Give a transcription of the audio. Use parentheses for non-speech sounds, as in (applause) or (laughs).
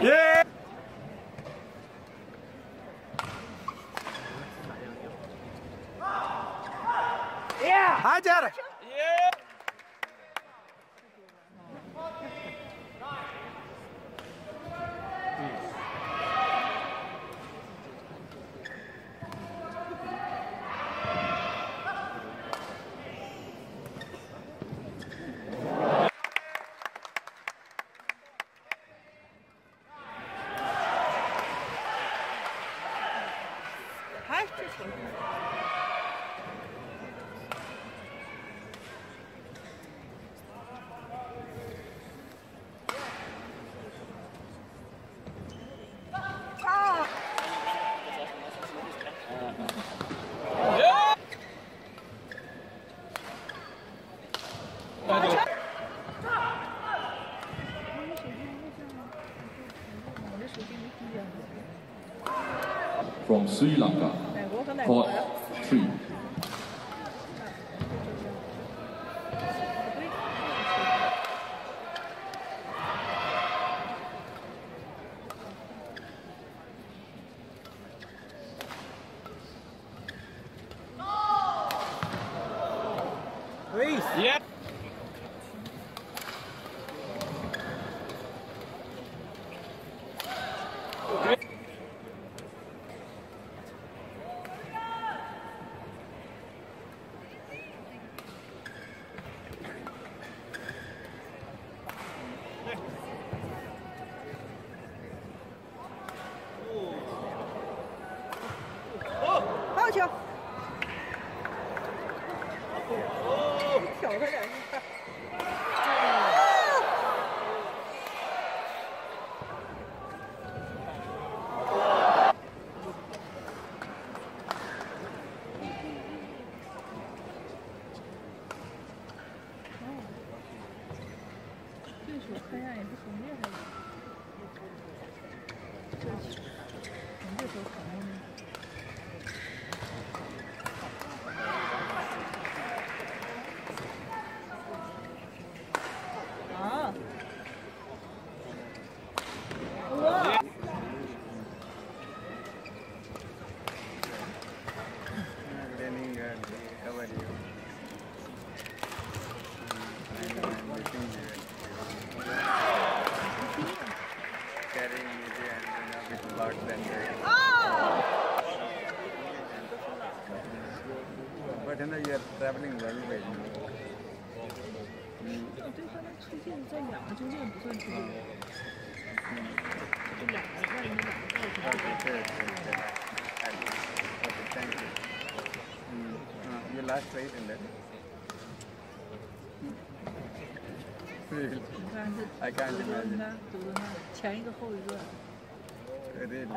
Yeah! Yeah! I did! from Sri Lanka. Court three. Yep. 去。点着。对手看样也不熟练，嗯不领着入北京。嗯，那对方的出现在两个中间不算出现。嗯，就两个，万你两个到处跑。对对对对，太对，太对，太对。嗯，嗯，you like straight and then。你看这，你的那，读的那，前一个后一个。对对 (laughs) 对。